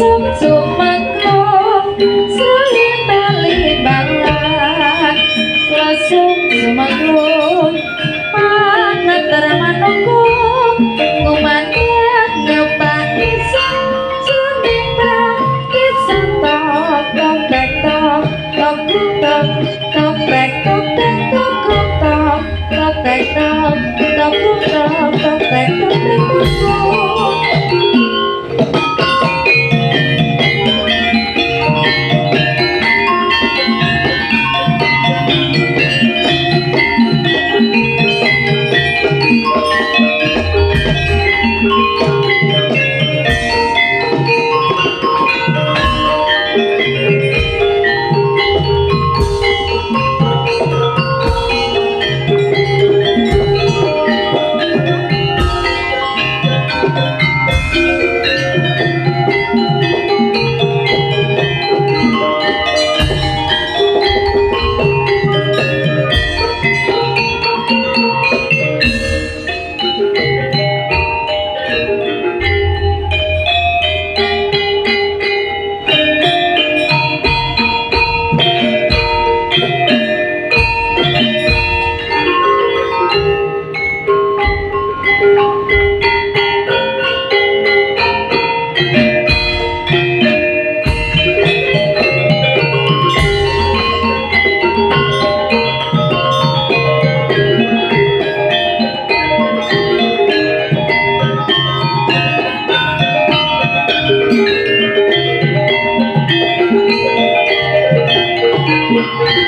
sớm dù mai Thank you.